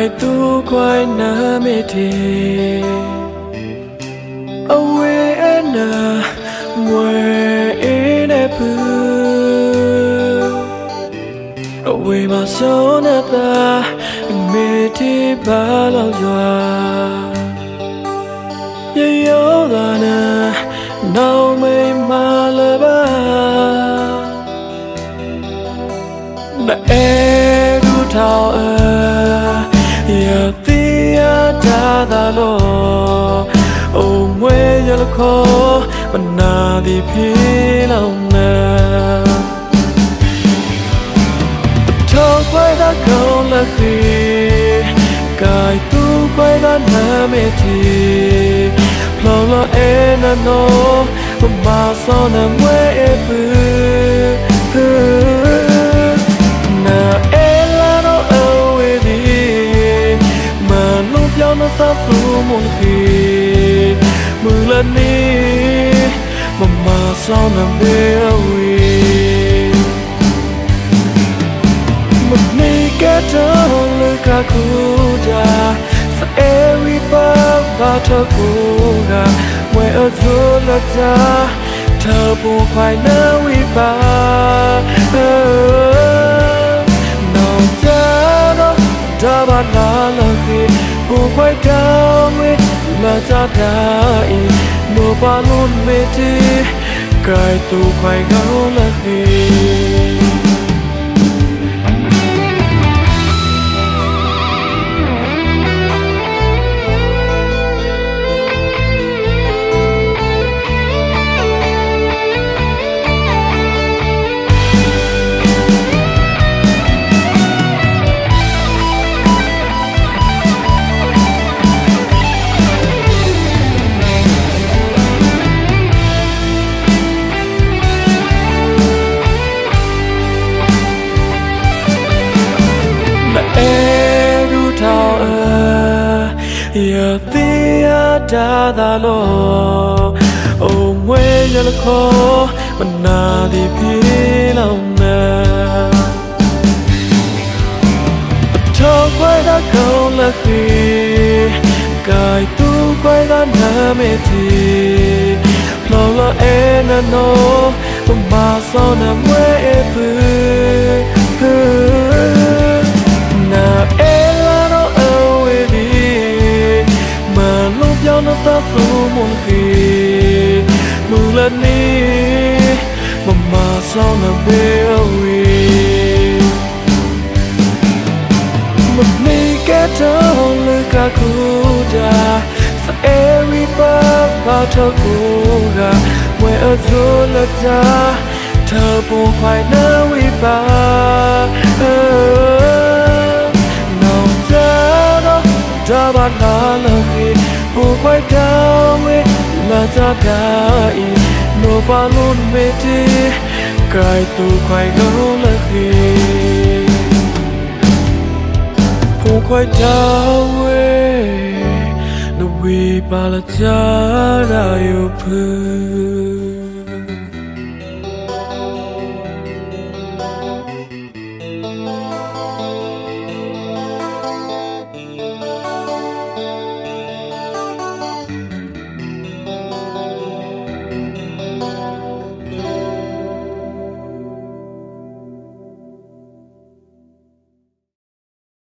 爱都怪那没天，阿维安娜，我爱那不，阿维玛索那达，没提巴老抓，也有那那，那没马勒巴，那爱都逃啊。Ta ta lo o mwe ya lo kho mana di phi long na thao quay đã câu là khi cài tu quay đã na mê thì lo lo e na no mà sao na mwe e bư awi một ni kết trở lời ca khu già sa ewi ba ba thơ cô gà ngoài ở giữa là ta thơ buồn khoai nơ wi ba. Nào ta đó đã ba la là khi bu quay cao mi là ta đại nô ba luôn mê ti cài tu quay gấu là khi ya tia da da lo o mwe ya lo kho mana di phi long na thao quay đã câu là khi cài tu quay đã na mê thì lo lo e na no mà sao na mwe e bư ta su muôn khi mừng lần đi mà mà sao là bê ơi một ni kết trở hôn lư ca khu sa e vi ba ba thơ cô gà. Ngoài ở giữa là ta thơ buồn khoai nơ wi ba. Nào ta đó đã ba la là khi bu quay cao mi là ta đại nô ba luôn mê ti cài tu quay gấu là khi bu quay cao mi nô ba là ta đại yêu